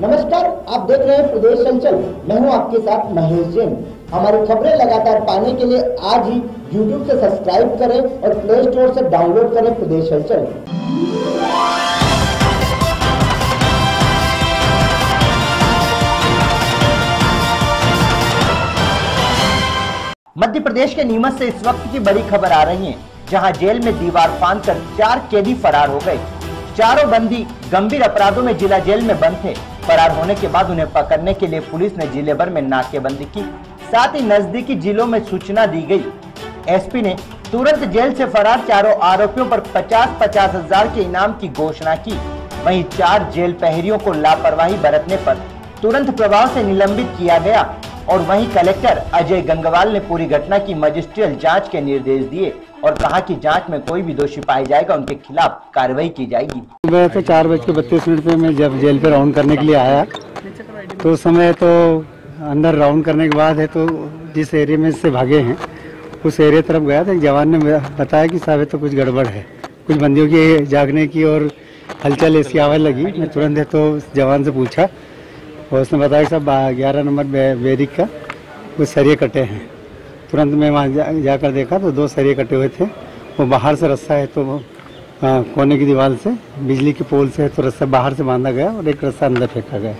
नमस्कार, आप देख रहे हैं प्रदेश संचल मैं हूँ आपके साथ महेश जैन। हमारी खबरें लगातार पाने के लिए आज ही YouTube से सब्सक्राइब करें और प्ले स्टोर से डाउनलोड करें प्रदेश संचल मध्य प्रदेश के नीमच से इस वक्त की बड़ी खबर आ रही है, जहाँ जेल में दीवार फांद कर चार कैदी फरार हो गए। चारों बंदी गंभीर अपराधों में जिला जेल में बंद थे। फरार होने के बाद उन्हें पकड़ने के लिए पुलिस ने ज़िले भर में नाकेबंदी की। साथ ही नजदीकी जिलों में सूचना दी गई। एसपी ने तुरंत जेल से फरार चारों आरोपियों पर पचास पचास हज़ार के इनाम की घोषणा की। वहीं चार जेल प्रहरियों को लापरवाही बरतने पर तुरंत प्रभाव से निलंबित किया गया। और वहीं कलेक्टर अजय गंगवाल ने पूरी घटना की मजिस्ट्रियल जाँच के निर्देश दिए और कहा कि जाँच में कोई भी दोषी पाया जाएगा, उनके खिलाफ कार्रवाई की जाएगी। सुबह तो चार बज के बत्तीस मिनट पे मैं जब जेल पे राउंड करने के लिए आया तो उस समय तो अंदर राउंड करने के बाद है तो जिस एरिया में से भागे हैं, उस एरिया तरफ़ गया था, एक जवान ने बताया कि साहब तो कुछ गड़बड़ है। कुछ बंदियों की जागने की और हलचल ऐसी आवाज़ लगी। मैं तुरंत है तो जवान से पूछा और उसने बताया कि साहब ग्यारह नंबर बेरिक का कुछ सरिये कटे हैं। तुरंत मैं वहाँ जा, जाकर देखा तो दो सरिये कटे हुए थे। वो बाहर से रस्सा है तो वो, आ, कोने की दीवार से बिजली के पोल से है तो रस्सा बाहर से बांधा गया और एक रस्सा अंदर फेंका गया।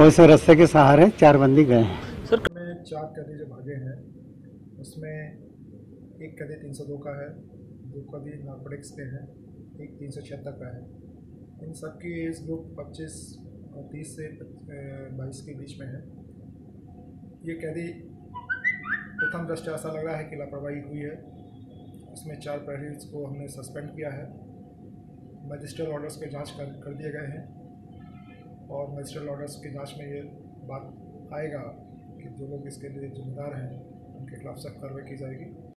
और उस रस्से के सहारे चार बंदी गए हैं। में चार कैदी जो भागे हैं उसमें एक कैदी तीन सौ दो का है दो कैदी नार्कोटिक्स पे है एक तीन सौ छिहत्तर का है। इन सब की एज ग्रुप पच्चीस तीस से बाईस के बीच में है। ये कैदी प्रथम दृष्टि ऐसा लग रहा है कि लापरवाही हुई है। इसमें चार प्रहरी को हमने सस्पेंड किया है। मजिस्ट्रल ऑर्डर्स के जाँच कर कर दिए गए हैं और मजिस्ट्रियल ऑर्डर्स की जाँच में ये बात आएगा कि जो लोग इसके लिए जिम्मेदार हैं, उनके खिलाफ सख्त कार्रवाई की जाएगी।